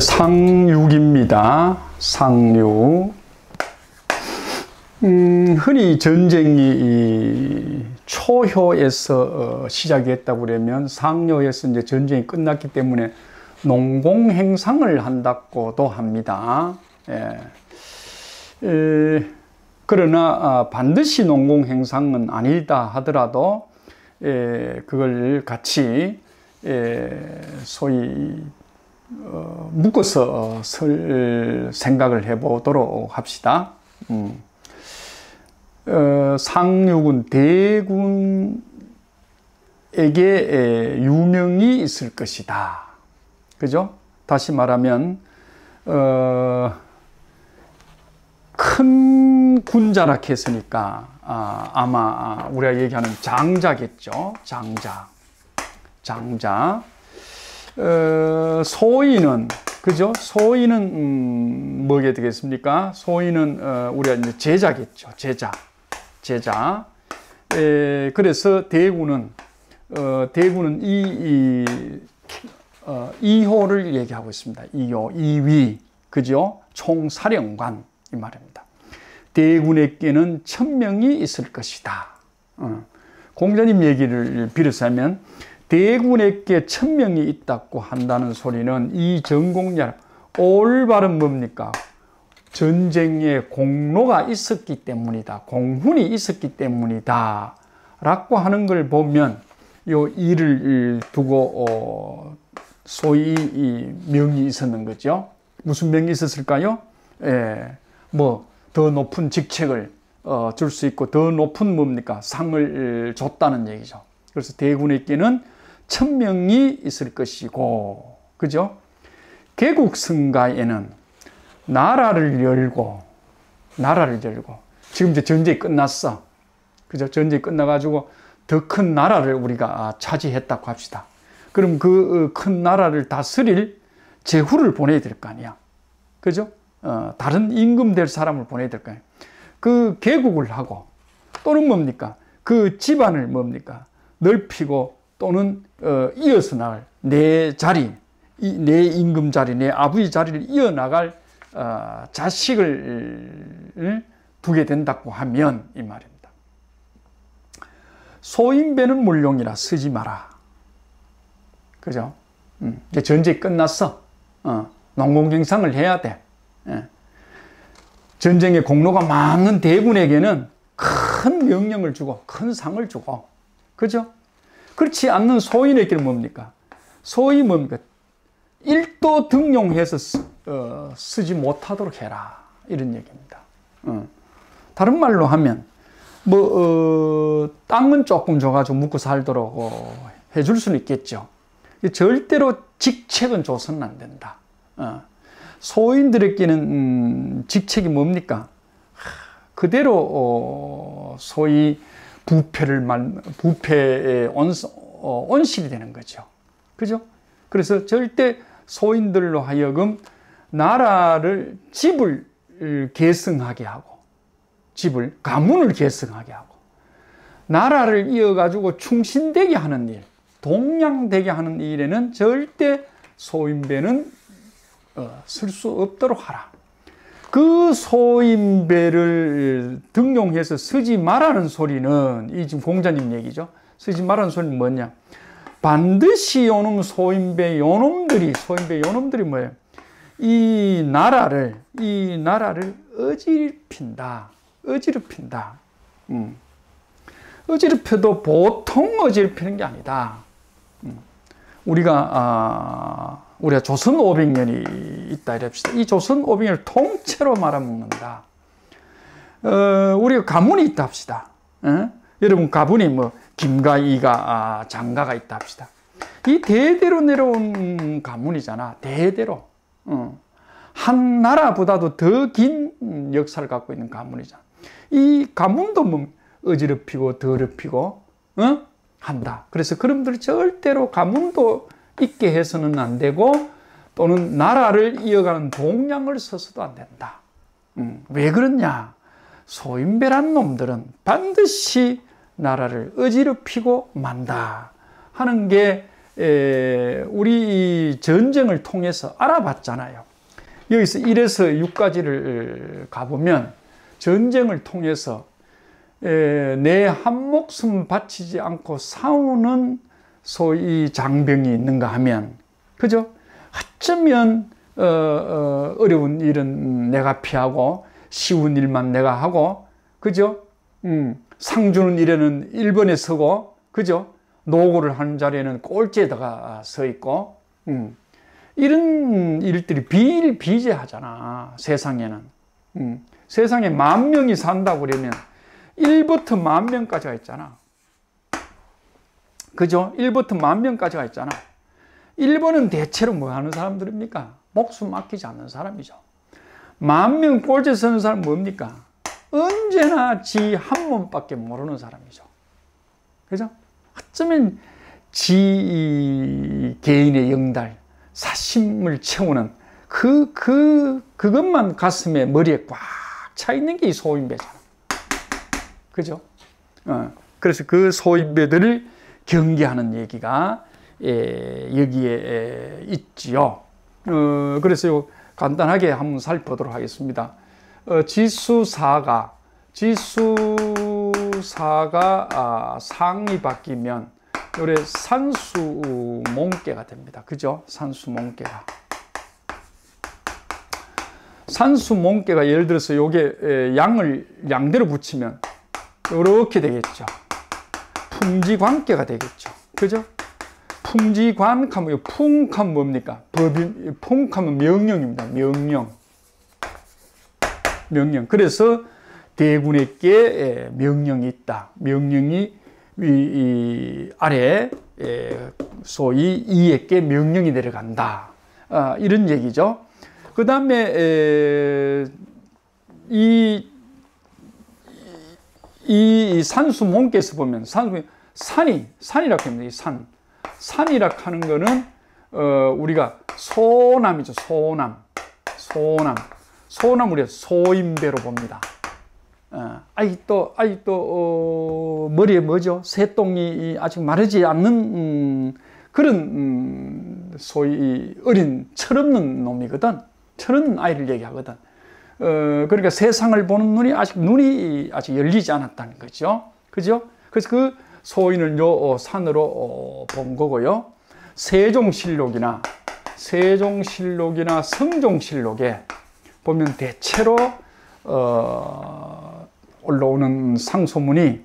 상륙입니다. 상륙. 음, 흔히 전쟁이 초효에서 어, 시작이 했다고 그러면 상료에서 이제 전쟁이 끝났기 때문에 농공행상을 한다고도 합니다. 예. 에, 그러나 아, 반드시 농공행상은 아니다 하더라도 에, 그걸 같이 에, 소위 어, 묶어서 설 생각을 해보도록 합시다. 음. 어, 상륙은 대군에게 유명이 있을 것이다. 그죠? 다시 말하면 어, 큰 군자라 했으니까 아, 마 우리가 얘기하는 장자겠죠. 장자, 장자. 어, 소인은 그죠? 소인은 음, 뭐게 되겠습니까? 소인은 어, 우리가 이제 제자겠죠. 제자. 제자. 에, 그래서 대구는 어, 대구는 이, 이 어, 2호를 얘기하고 있습니다. 2호, 2위, 그죠? 총사령관 이 말입니다. 대군에게는 천명이 있을 것이다. 어. 공자님 얘기를 빌어서 대군에게 천명이 있다고 한다는 소리는 이 전공자 올바른 뭡니까? 전쟁에 공로가 있었기 때문이다. 공훈이 있었기 때문이다. 라고 하는 걸 보면 요 일을 두고 어 소위 이 명이 있었는 거죠. 무슨 명이 있었을까요? 예, 뭐 더 높은 직책을 어, 줄수 있고 더 높은 뭡니까 상을 줬다는 얘기죠. 그래서 대군에게는 천명이 있을 것이고, 그죠? 개국성가에는 나라를 열고, 나라를 열고, 지금 이제 전쟁이 끝났어. 그죠? 전쟁이 끝나가지고 더 큰 나라를 우리가 차지했다고 합시다. 그럼 그큰 어, 나라를 다스릴 제후를 보내야 될 거 아니야. 그죠? 어, 다른 임금 될 사람을 보내야 될 거 아니야. 그 개국을 하고 또는 뭡니까? 그 집안을 뭡니까? 넓히고 또는 어, 이어서 나갈 내 자리, 이, 내 임금 자리, 내 아버지 자리를 이어나갈 어, 자식을 두게 된다고 하면 이 말입니다. 소인배는 물용이라 쓰지 마라. 그죠? 음, 이제 전쟁 끝났어. 어, 농공경상을 해야 돼. 예. 전쟁의 공로가 많은 대군에게는 큰 명령을 주고 큰 상을 주고 그죠? 그렇지 않는 소인에게는 뭡니까? 소위 뭡니까? 일도 등용해서 쓰, 어, 지 못하도록 해라. 이런 얘기입니다. 어. 다른 말로 하면, 뭐, 어, 땅은 조금 줘가지고 묵고 살도록 어, 해줄 수는 있겠죠. 절대로 직책은 줘서는 안 된다. 어. 소인들에게는 음, 직책이 뭡니까? 그대로 어, 소위 부패를 말, 부패의 온, 어, 온실이 되는 거죠. 그죠? 그래서 절대 소인들로 하여금 나라를 집을 계승하게 하고 집을 가문을 계승하게 하고 나라를 이어가지고 충신되게 하는 일, 동양되게 하는 일에는 절대 소인배는 어, 쓸 수 없도록 하라. 그 소인배를 등용해서 쓰지 말라는 소리는 이 지금 공자님 얘기죠. 쓰지 말라는 소리는 뭐냐? 반드시 요놈 소인배 요놈들이 소인배 요놈들이 뭐예요? 이 나라를 이 나라를 어지럽힌다. 어지럽힌다. 음. 어지럽혀도 보통 어지럽히는 게 아니다. 음. 우리가 아, 우리가 조선 500년이 있다 이럽시다. 이 조선 500년을 통째로 말아먹는다. 어, 우리가 가문이 있다 합시다. 어? 여러분 가문이 뭐 김가, 이가, 아, 장가가 있다 합시다. 이 대대로 내려온 가문이잖아. 대대로. 어. 한 나라보다도 더 긴 역사를 갖고 있는 가문이잖아. 이 가문도 뭐 어지럽히고 더럽히고 어? 한다. 그래서 그놈들 절대로 가문도 있게 해서는 안 되고 또는 나라를 이어가는 동량을 써서도 안 된다. 음, 왜 그러냐? 소인배란 놈들은 반드시 나라를 어지럽히고 만다 하는 게 에, 우리 전쟁을 통해서 알아봤잖아요. 여기서 1에서 6까지를 가보면 전쟁을 통해서 내 한 목숨 바치지 않고 싸우는 소위 장병이 있는가 하면 그죠? 어쩌면 어, 어, 어려운 일은 내가 피하고 쉬운 일만 내가 하고 그죠? 음, 상 주는 일에는 1번에 서고 그죠? 노고를 하는 자리에는 꼴찌에다가 서 있고 음, 이런 일들이 비일비재하잖아 세상에는 음, 세상에 만 명이 산다고 그러면 1부터 만 명까지가 있잖아 그죠? 1부터 만 명까지가 있잖아 1번은 대체로 뭐 하는 사람들입니까? 목숨 맡기지 않는 사람이죠 만 명 꼴찌 서는 사람 뭡니까? 언제나 지 한 몸밖에 모르는 사람이죠 그죠? 어쩌면 지 개인의 영달 사심을 채우는 그, 그, 그것만 가슴에, 머리에 꽉 차 있는 게 이 소인배잖아. 그죠? 어, 그래서 그 소인배들을 경계하는 얘기가 예, 여기에 예, 있지요. 어, 그래서 간단하게 한번 살펴보도록 하겠습니다. 어, 지수사가, 지수사가 아, 상이 바뀌면 요래 산수 몽개가 됩니다. 그죠? 산수 몽개가. 산수 몽개가 예를 들어서 요게 양을 양대로 붙이면 이렇게 되겠죠. 풍지관계가 되겠죠. 그죠? 풍지관 하면 풍하면 뭡니까? 법인 풍하면 명령입니다. 명령. 명령. 그래서 대군에게 명령이 있다. 명령이 이, 이 아래 소위 이에게 명령이 내려간다. 아, 이런 얘기죠. 그 다음에 이, 이 산수 몽께서 보면 산수 산이 산이라고 합니다. 이 산 산이라고 하는 거는 어, 우리가 소남이죠. 소남 소남 소남 우리가 소인배로 봅니다. 어, 아직도 아직도 어, 머리에 뭐죠? 새똥이 아직 마르지 않는 음, 그런 음, 소위 어린 철없는 놈이거든. 철없는 아이를 얘기하거든. 어, 그러니까 세상을 보는 눈이 아직 눈이 아직 열리지 않았다는 거죠. 그죠? 그래서 그 소인을 요 어, 산으로 어, 본 거고요. 세종실록이나 세종실록이나 성종실록에 보면 대체로 어, 올라오는 상소문이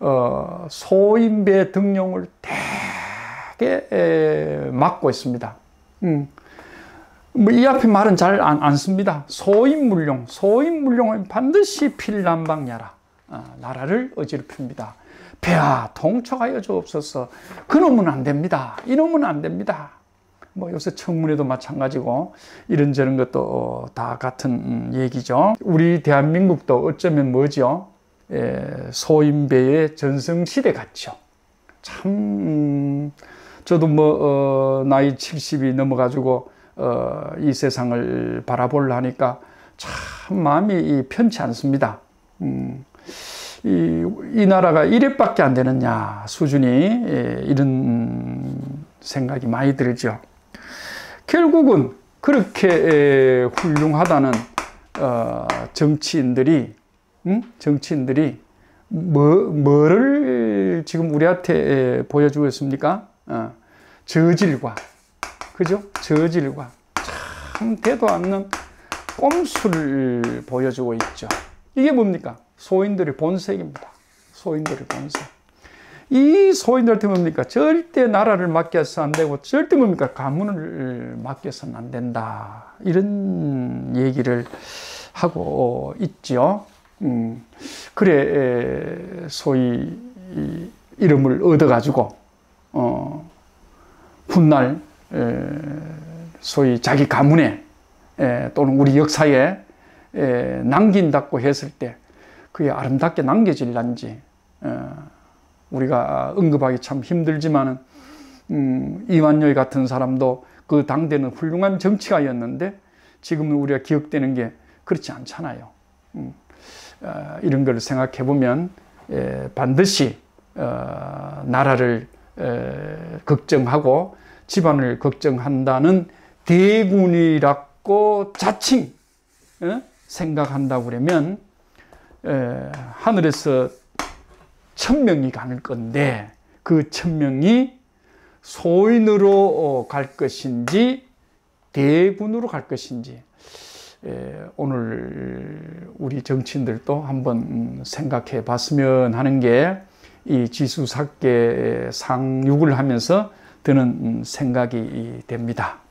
어, 소인배 등용을 되게 막고 있습니다. 음. 뭐 이 앞에 말은 잘안 씁니다. 소인물용, 소인물용은 반드시 필남방야라. 어, 나라를 어지럽힙니다. 배아 통촉하여 주옵소서. 그놈은 안 됩니다. 이놈은 안 됩니다. 뭐 요새 청문회도 마찬가지고 이런저런 것도 다 같은 얘기죠. 우리 대한민국도 어쩌면 뭐죠? 예, 소인배의 전성시대 같죠. 참, 음, 저도 뭐, 어, 나이 70이 넘어가지고, 어, 이 세상을 바라보려 하니까 참 마음이 편치 않습니다. 음, 이, 이 나라가 이래밖에 안 되느냐 수준이 예, 이런 생각이 많이 들죠. 결국은 그렇게 훌륭하다는 어, 정치인들이 응? 정치인들이 뭐, 뭐를 지금 우리한테 보여주고 있습니까? 어, 저질과 그죠? 저질과 참 되도 않는 꼼수를 보여주고 있죠. 이게 뭡니까? 소인들의 본색입니다. 소인들의 본색. 이 소인들한테 뭡니까? 절대 나라를 맡겨서 안 되고, 절대 뭡니까? 가문을 맡겨서는 안 된다. 이런 얘기를 하고 있죠. 음, 그래, 소위, 이름을 얻어가지고, 어, 훗날, 에, 소위 자기 가문에, 에, 또는 우리 역사에 에, 남긴다고 했을 때, 그게 아름답게 남겨질란지, 어, 우리가 언급하기 참 힘들지만은 음, 이완열 같은 사람도 그 당대는 훌륭한 정치가였는데 지금은 우리가 기억되는 게 그렇지 않잖아요. 음, 어, 이런 걸 생각해 보면 예, 반드시 어, 나라를 걱정하고 집안을 걱정한다는 대군이라고 자칭 생각한다고 그러면 하늘에서 천명이 가는 건데 그 천명이 소인으로 어, 갈 것인지 대군으로 갈 것인지 오늘 우리 정치인들도 한번 생각해 봤으면 하는 게 이 지수삭계 상육을 하면서 드는 생각이 됩니다.